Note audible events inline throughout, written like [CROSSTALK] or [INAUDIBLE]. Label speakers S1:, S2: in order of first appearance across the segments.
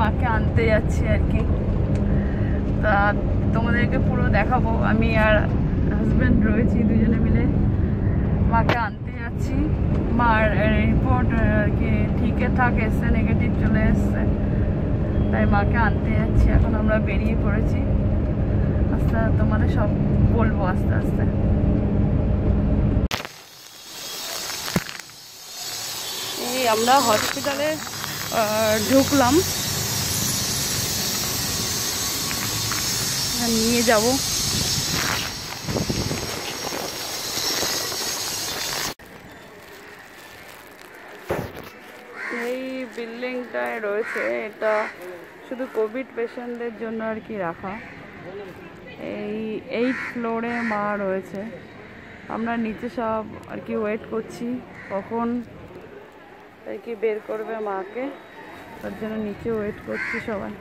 S1: মাকে আনতে যাচ্ছি আর কি। তা তোমাদেরকে পুরো দেখাবো। আমি আর হাজব্যান্ড রয়েছি দুজনে মিলে। মাকে আনতে যাচ্ছি। মার রিপোর্ট আর কি ঠিকই থাক, এসছে নেগেটিভ চলে এসছে। তাই মাকে আনতে যাচ্ছি। এখন আমরা বেরিয়ে পড়েছি। আস্তে, তোমাদের সব বলব আস্তে আস্তে। আমরা হসপিটালে ঢুকলাম। নিয়ে যাব। এই বিল্ডিংটায় রয়েছে, এটা শুধু কোভিড পেশেন্টদের জন্য আর কি রাখা। এই এইট ফ্লোরে মা রয়েছে। আমরা নিচে সব আর কি ওয়েট করছি, কখন আর কি বের করবে মাকে। তার জন্য নিচে ওয়েট করছি সবাই।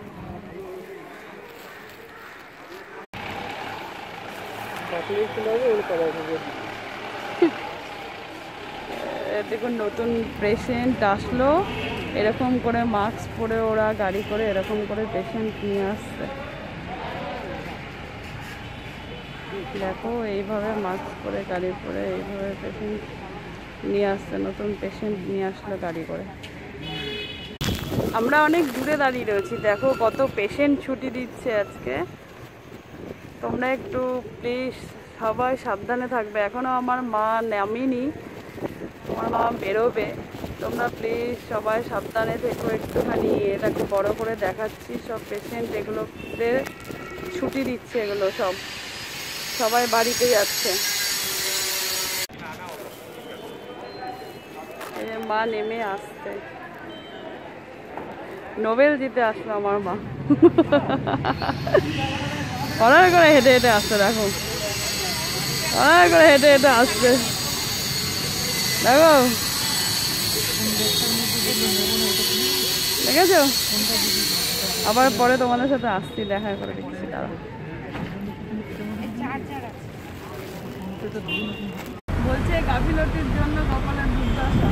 S1: দেখুন, নতুন পেশেন্ট আসলো। এরকম করে মাস্ক পরে ওরা গাড়ি করে এরকম করে পেশেন্ট নিয়ে আসছে। দেখো, এইভাবে মাস্ক পরে, গাড়ি পরে এইভাবে পেশেন্ট নিয়ে আসছে, নতুন পেশেন্ট নিয়ে আসলো গাড়ি করে। আমরা অনেক দূরে দাঁড়িয়ে রয়েছি। দেখো, কত পেশেন্ট ছুটি দিচ্ছে আজকে। তোমরা একটু প্লিজ সবাই সাবধানে থাকবে। এখনও আমার মা নামিনি, আমার মা বেরোবে। তোমরা প্লিজ সবাই সাবধানে থেকো একটুখানি। এটাকে বড় করে দেখাচ্ছি, সব পেশেন্ট এগুলোতে ছুটি দিচ্ছে এগুলো সব। সবাই বাড়িতে যাচ্ছে। মা নেমে আসছে। নোবেল জিতে আসলো আমার মা। [LAUGHS] অনেক করে হেঁটে হেঁটে আসছে, দেখো। অনেক করে হেঁটে হেঁটে আসছে। দেখো। দেখেছ? আবার পরে তোমাদের সাথে আসছি, দেখা করে দিচ্ছি দাঁড়া বলছে গাফিলতির জন্য কপালে দুর্দশা